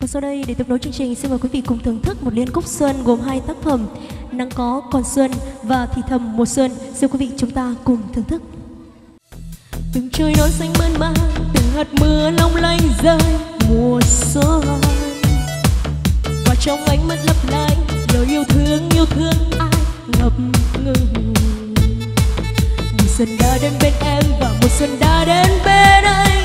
Và sau đây, để tiếp nối chương trình, xin mời quý vị cùng thưởng thức một liên khúc xuân gồm hai tác phẩm, Nắng có còn xuân và Thì thầm mùa xuân. Xin quý vị chúng ta cùng thưởng thức. Từng trời nỗi xanh mơn màng, từng hạt mưa long lanh rơi mùa xuân. Và trong ánh mắt lấp lánh lời yêu thương yêu thương ai ngập ngừng. Mùa xuân đã đến bên em và mùa xuân đã đến bên anh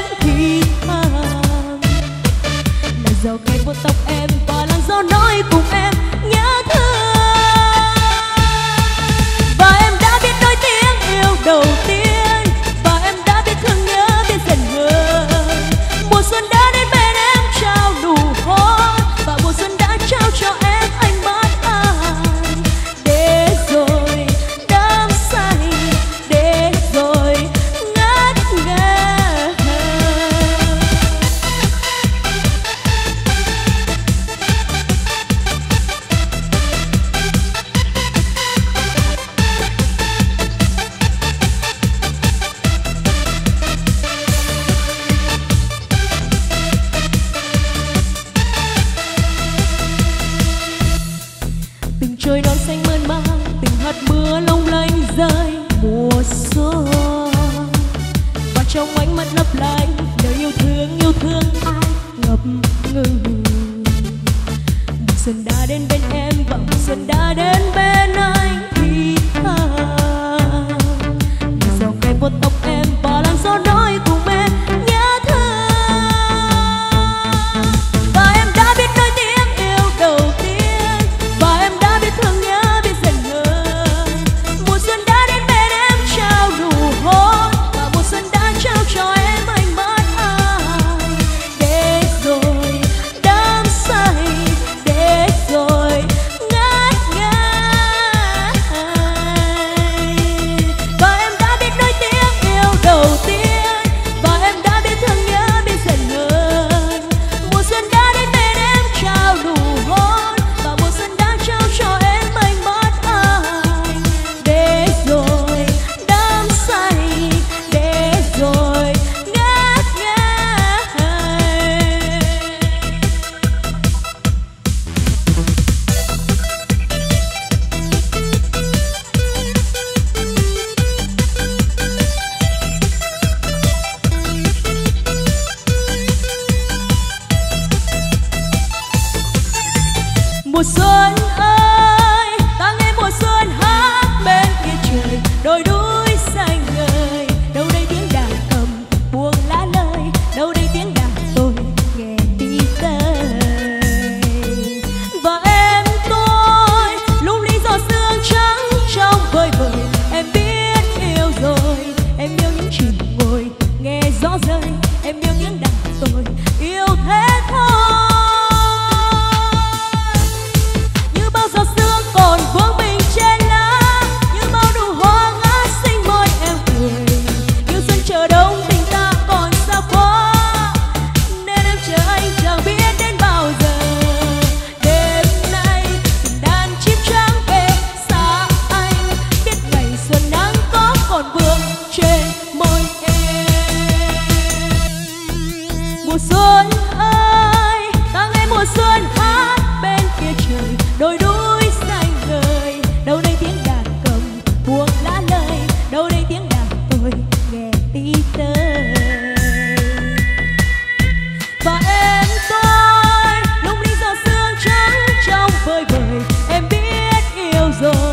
mùa xuân ơi, ta nghe mùa xuân hát bên kia trời đôi đuôi xanh ngời. Đâu đây tiếng đàn cầm buông lá lơi, đâu đây tiếng đàn tôi nghe đi tới. Và em tôi lúc lý giọt sương trắng trong vơi vời em biết yêu rồi, em yêu những chìm ngồi, nghe gió rơi. los dos.